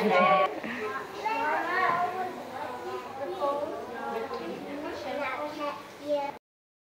네.